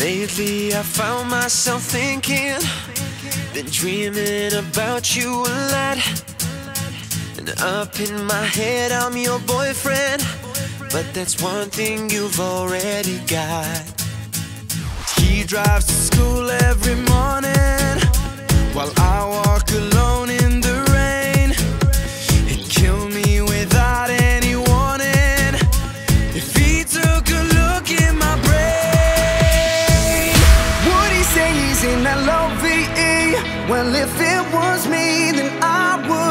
Lately I found myself thinking Been dreaming about you a lot. And up in my head I'm your boyfriend. But that's one thing you've already got. He drives to school every morning. in L-O-V-E Well, if it was me, then I would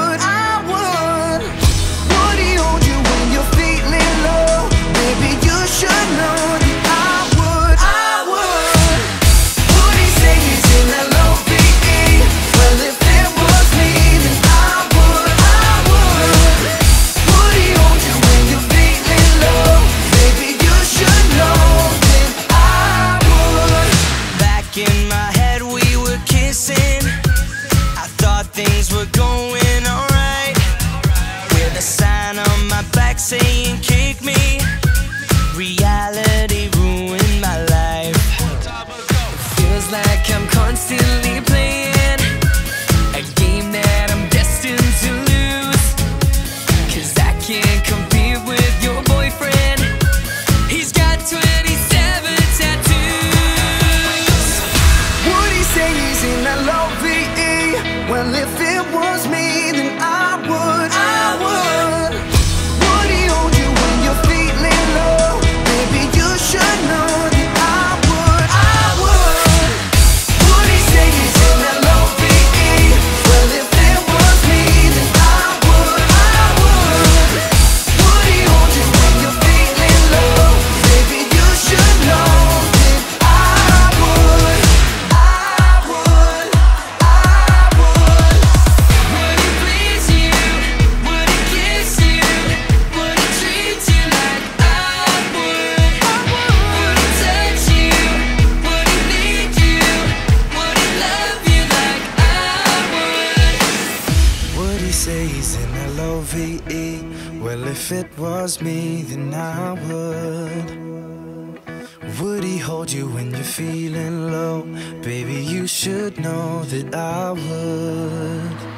Well, if it was me, then I would. Would he hold you when you're feeling low? Baby, you should know that I would.